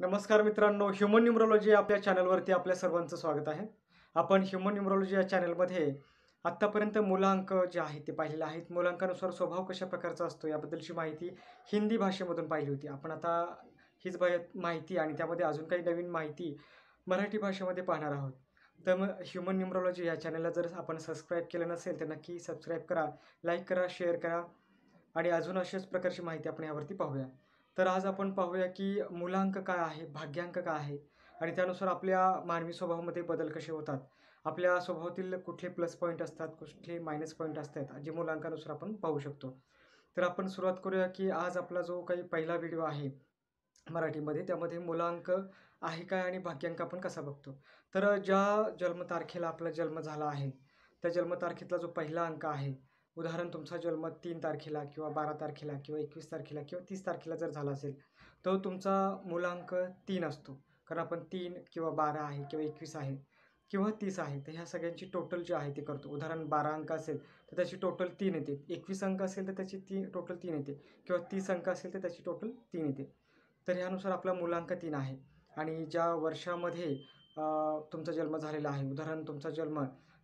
नमस्कार मित्रांनो human numerology आपल्या चॅनलवरती आपल्या सर्वांचं स्वागत आहे. आपण ह्युमन न्युमरोलॉजी या चॅनलमध्ये आत्तापर्यंत मुलांक जे आहेत ते पाहिलेले आहेत. मुलांकानुसार स्वभाव कशा प्रकारचा असतो याबद्दलची माहिती हिंदी भाषेमधून पाहिली होती. आपण आता हीच भ माहिती आणि त्यामध्ये अजून काही नवीन माहिती मराठी भाषेमध्ये पाहणार आहोत. तर मग ह्युमन न्युमरोलॉजी या चॅनलला जर आपण सबस्क्राईब केलं नसेल तर नक्की सबस्क्राईब करा लाईक करा शेअर करा आणि अजून अशाच प्रकारची माहिती आपण यावरती पाहूया. तर आज आपण पाहूया की मूलांक काय आहे भाग्यांक काय आहे आणि त्यानुसार आपल्या मानवी स्वभावामध्ये बदल कसे होतात. आपल्या स्वभावातील कुठले प्लस पॉईंट असतात कुठले मायनस पॉईंट असतात जे मूलांकानुसार आपण पाहू शकतो. तर आपण सुरुवात करूया की आज आपला जो काही पहिला व्हिडिओ आहे मराठीमध्ये त्यामध्ये मुलांक आहे काय आणि भाग्यांक आपण कसा बघतो. तर ज्या जन्मतारखेला आपला जन्म झाला आहे त्या जन्मतारखेतला जो पहिला अंक आहे उदाहरण तुमचा जन्म तीन तारखेला किंवा बारा तारखेला किंवा एकवीस तारखेला किंवा तीस तारखेला जर झाला असेल तर तुमचा मूलांक तीन असतो. कारण आपण तीन किंवा बारा आहे किंवा एकवीस आहे किंवा तीस आहे तर ह्या सगळ्यांची टोटल जे आहे ते करतो. उदाहरण बारा अंक असेल तर त्याची टोटल तीन येते. एकवीस अंक असेल तर त्याची ती टोटल तीन येते. किंवा तीस अंक असेल तर त्याची टोटल तीन येते. तर ह्यानुसार आपला मूलांक तीन आहे. आणि ज्या वर्षामध्ये तुमचा जन्म झालेला आहे उदाहरण तुमचा जन्म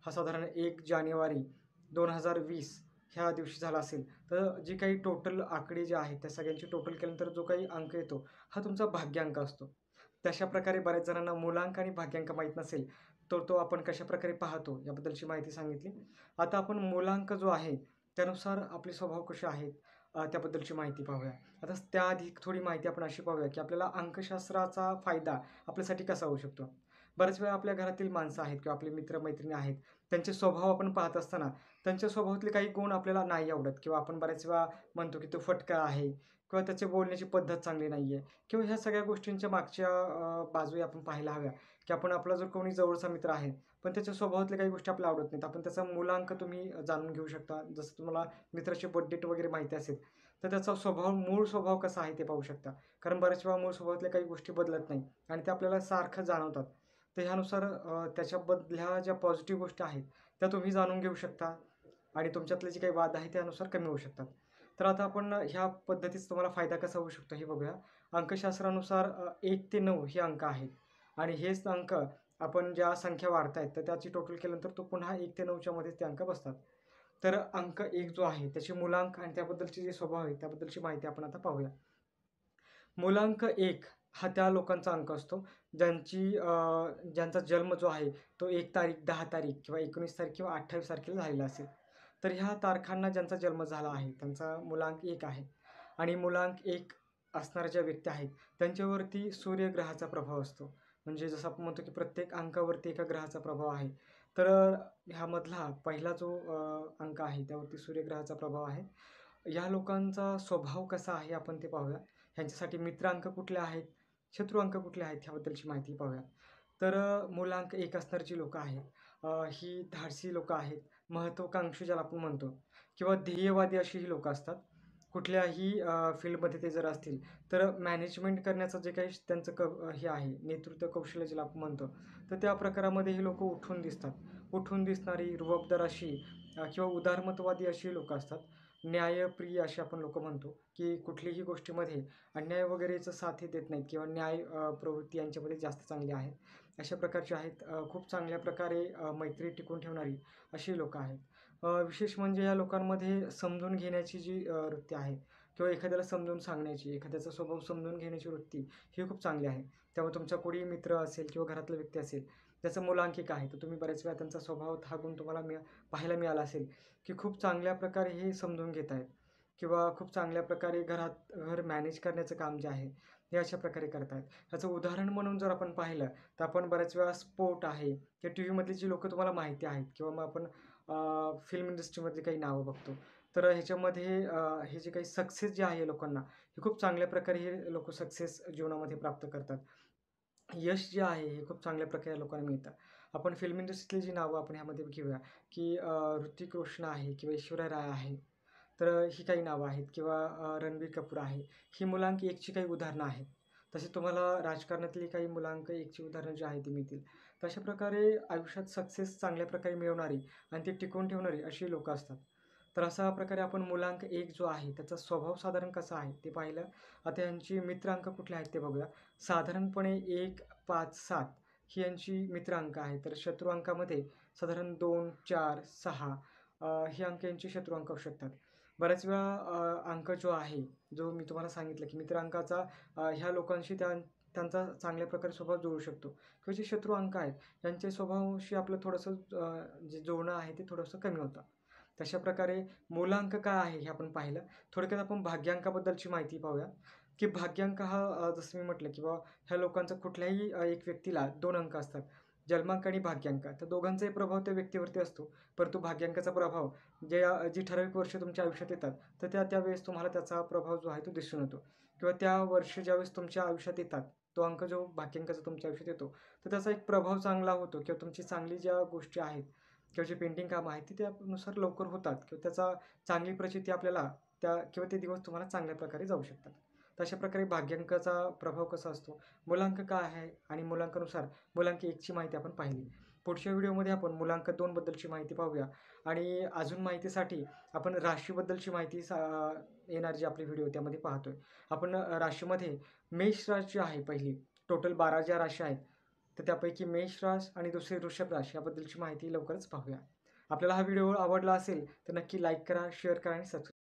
हा साधारण एक जानेवारी दोन हजार वीस ह्या दिवशी झाला असेल तर जी काही टोटल आकडे जे आहेत त्या सगळ्यांची टोटल केल्यानंतर जो काही अंक येतो हा तुमचा भाग्यांक असतो. तशा प्रकारे बऱ्याच जणांना मूलांक आणि भाग्यांक माहीत नसेल तर तो आपण कशाप्रकारे पाहतो याबद्दलची माहिती सांगितली. आता आपण मूलांक जो आहे त्यानुसार आपले स्वभाव कसे आहेत त्याबद्दलची माहिती पाहूया. आता त्याआधी थोडी माहिती आपण अशी पाहूया की आपल्याला अंकशास्त्राचा फायदा आपल्यासाठी कसा होऊ शकतो. बऱ्याच वेळा आपल्या घरातील माणसं आहेत किंवा आपले मित्रमैत्रिणी आहेत त्यांचे स्वभाव आपण पाहत असताना त्यांच्या स्वभावातले काही गुण आपल्याला नाही आवडत. किंवा आपण बऱ्याच वेळा म्हणतो की तो फटका आहे किंवा त्याची बोलण्याची पद्धत चांगली नाही आहे किंवा ह्या सगळ्या गोष्टींच्या मागच्या बाजूही बाजू आपण पाहायला हव्या. की आपण आपला जर कोणी जवळचा मित्र आहे पण त्याच्या स्वभावातल्या काही गोष्टी आपल्याला आवडत नाहीत. आपण त्याचा मूलांक तुम्ही जाणून घेऊ शकता. जसं तुम्हाला मित्राची बर्थडेट वगैरे माहिती असेल तर त्याचा स्वभाव मूळ स्वभाव कसा आहे ते पाहू शकता. कारण बऱ्याच वेळा मूळ स्वभावातल्या काही गोष्टी बदलत नाही आणि ते आपल्याला सारखं जाणवतात. तर ह्यानुसार त्याच्याबदल्या ज्या पॉझिटिव्ह गोष्टी आहेत त्या तुम्ही जाणून घेऊ शकता आणि तुमच्यातले जे काही वाद आहे त्यानुसार कमी होऊ शकतात. तर आता आपण ह्या पद्धतीचा तुम्हाला फायदा कसा होऊ शकतो हे बघूया. अंकशास्त्रानुसार एक ते नऊ हे अंक आहेत आणि हेच अंक आपण ज्या संख्या वाढत आहेत तर त्याची टोटल केल्यानंतर तो पुन्हा एक ते नऊच्यामध्ये ते अंक बसतात. तर अंक एक जो आहे त्याचे मुलांक आणि त्याबद्दलचे जे स्वभाव आहे त्याबद्दलची माहिती आपण आता पाहूया. मुलांक एक हा त्या लोकांचा अंक असतो. ज्यांची ज्यांचा जन्म जो आहे तो एक तारीख दहा तारीख किंवा एकोणीस तारीख किंवा अठ्ठावीस तारखेला झालेला असेल. तर ह्या तारखांना ज्यांचा जन्म झाला आहे त्यांचा मुलांक एक आहे. आणि मुलांक एक असणाऱ्या ज्या व्यक्ती आहेत त्यांच्यावरती सूर्यग्रहाचा प्रभाव असतो. म्हणजे जसं आपण म्हणतो की प्रत्येक अंकावरती एका ग्रहाचा प्रभाव आहे. तर ह्यामधला पहिला जो अंक आहे त्यावरती सूर्यग्रहाचा प्रभाव आहे. या लोकांचा स्वभाव कसा आहे आपण ते पाहूया. ह्यांच्यासाठी मित्र अंक कुठले आहेत? शत्रू अंक कुठले आहेत ह्याबद्दलची माहिती पाहूया तर मूलांक एक असणारची जी लोकं आहेत ही धाडसी लोकं आहेत महत्त्वाकांक्षी ज्याला आपण म्हणतो किंवा ध्येयवादी अशी ही लोकं असतात. कुठल्याही फील्डमध्ये ते जर असतील तर मॅनेजमेंट करण्याचं जे काही त्यांचं क हे आहे नेतृत्व कौशल्य ज्याला आपण म्हणतो तर त्या प्रकारामध्ये ही लोकं उठून दिसतात. उठून दिसणारी रुबाबदार अशी किंवा उदारमतवादी अशी लोकं असतात. न्यायप्रिय असे आपण लोक म्हणतो की कुठलीही गोष्टीमध्ये अन्याय वगैरेचं साथ हे देत नाहीत किंवा न्याय प्रवृत्ती यांच्यामध्ये जास्त चांगली आहे. अशा प्रकारचे आहेत खूप चांगल्या प्रकारे मैत्री टिकून ठेवणारी अशी लोकं आहेत. विशेष म्हणजे या लोकांमध्ये समजून घेण्याची जी वृत्ती आहे किंवा एखाद्याला समजून सांगण्याची एखाद्याचा स्वभाव समजून घेण्याची वृत्ती ही खूप चांगली आहे. त्यामुळे तुमचा कोणी मित्र असेल किंवा घरातला व्यक्ती असेल त्याचं मूलांकिक आहे. तर तुम्ही बऱ्याच वेळा त्यांचा स्वभाव हा गुण तुम्हाला मिळ पाहायला मिळाला असेल की खूप चांगल्या प्रकारे हे समजून घेत आहेत. किंवा खूप चांगल्या प्रकारे घरात घर मॅनेज करण्याचं काम जे आहे हे अशा प्रकारे करत आहेत. ह्याचं उदाहरण म्हणून जर आपण पाहिलं तर आपण बऱ्याच वेळा स्पोर्ट आहे किंवा टी व्हीमधली जी लोकं तुम्हाला माहिती आहेत किंवा मग आपण फिल्म इंडस्ट्रीमधली काही नावं बघतो. तर ह्याच्यामध्ये हे जे काही सक्सेस जे आहे लोकांना हे खूप चांगल्या प्रकारे हे लोक सक्सेस जीवनामध्ये प्राप्त करतात. यश जे आहे हे खूप चांगल्या प्रकारे लोकांना मिळतं. आपण फिल्म इंडस्ट्रीतली जी नावं आपण ह्यामध्ये घेऊया की ऋतिक रोशन आहे किंवा ऐश्वर्या राय आहे तर ही काही नावं आहेत किंवा रणबीर कपूर आहे ही मुलांक एकची काही उदाहरणं आहेत. तसे तुम्हाला राजकारणातली काही मुलांक एकची उदाहरणं जी आहेत ती मिळतील. तशा अशा प्रकारे आयुष्यात सक्सेस चांगल्या प्रकारे मिळवणारी आणि ती टिकवून ठेवणारी अशी लोकं असतात. तर अशा प्रकारे आपण मुलांक एक जो आहे त्याचा स्वभाव साधारण कसा आहे ते पाहिलं. आता यांची मित्रांक कुठले आहेत ते बघूया. साधारणपणे एक पाच सात ही यांची मित्रांक आहे. तर शत्रू अंकामध्ये साधारण दोन चार सहा हे अंक यांचे शत्रू अंक असू शकतात. बऱ्याच वेळा अंक जो आहे जो मी तुम्हाला सांगितलं की मित्र अंकाचा ह्या लोकांशी त्या त्यांचा चांगल्या प्रकारे स्वभाव जुळू शकतो. किंवा जे शत्रू अंक आहेत यांच्या स्वभावाशी आपलं थोडंसं जे जुळणं आहे ते थोडंसं कमी होतं. तशा प्रकारे मूलांक काय आहे हे आपण पाहिलं. थोडक्यात आपण भाग्यांकाबद्दलची माहिती पाहूया. की भाग्यांक हा जसं मी म्हटलं की बाबा ह्या लोकांचा कुठल्याही एक व्यक्तीला दोन अंक असतात. जन्मांक आणि भाग्यांक. तर दोघांचाही प्रभाव त्या व्यक्तीवरती असतो. परंतु भाग्यांकाचा प्रभाव जे जी ठराविक वर्ष तुमच्या आयुष्यात येतात तर त्या त्यावेळेस तुम्हाला त्याचा प्रभाव जो आहे तो दिसून येतो. किंवा त्या वर्ष ज्यावेळेस तुमच्या आयुष्यात येतात तो अंक जो भाग्यांकाचा तुमच्या आयुष्यात येतो तर त्याचा एक प्रभाव चांगला होतो किंवा तुमची चांगली ज्या गोष्टी आहेत किंवा जे पेंटिंग कामं आहेत ती त्यानुसार लवकर होतात. किंवा त्याचा चांगली प्रचिती आपल्याला त्या किंवा ते दिवस तुम्हाला चांगल्या प्रकारे जाऊ शकतात. तशा प्रकारे भाग्यांकाचा प्रभाव कसा असतो? मुलांक काय आहे? आणि मुलांकानुसार मुलांक एकची माहिती आपण पाहिली. पुढच्या व्हिडिओमध्ये आपण मुलांक दोनबद्दलची माहिती पाहूया. आणि अजून माहितीसाठी आपण राशीबद्दलची माहिती सा येणार जी आपली व्हिडिओ त्यामध्ये पाहतोय. आपण राशीमध्ये मेष राशी आहे पहिली. टोटल बारा ज्या राशी आहेत तर त्यापैकी मेषराज आणि दुसरी वृषभ राश याबद्दलची माहिती लवकरच पाहूया. आपल्याला हा व्हिडिओ आवडला असेल तर नक्की लाईक करा शेअर करा आणि सबस्क्राईब